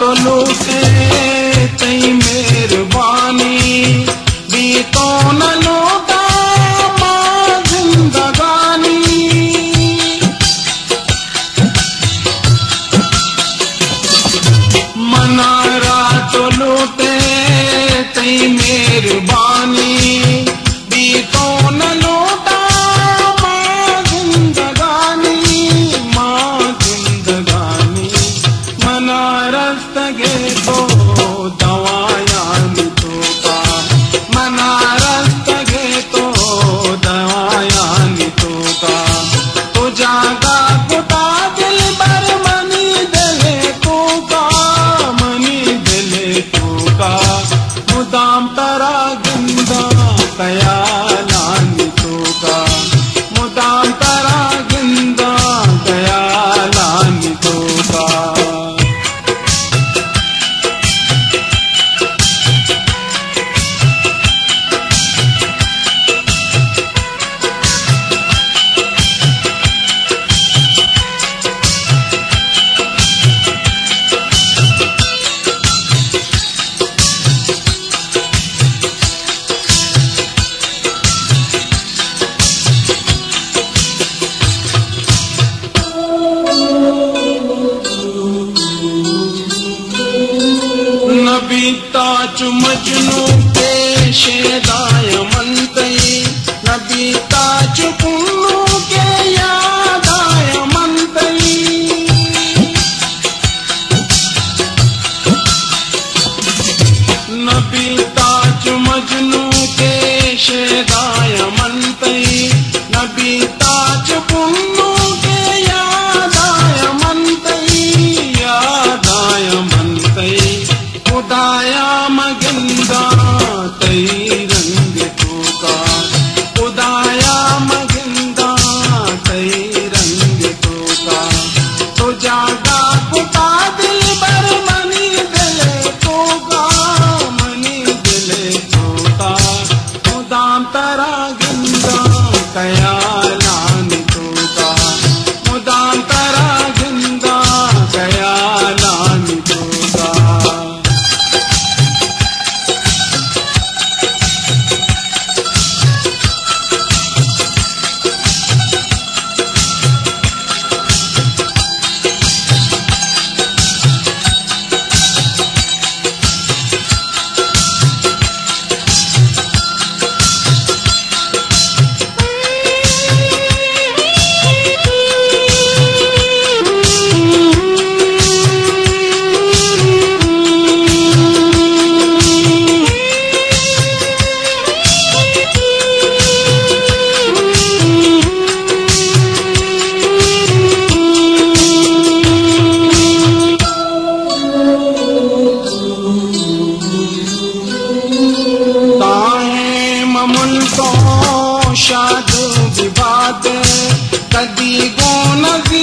Toluca. نبی என்றான் کو شاد بات کدی کو نبی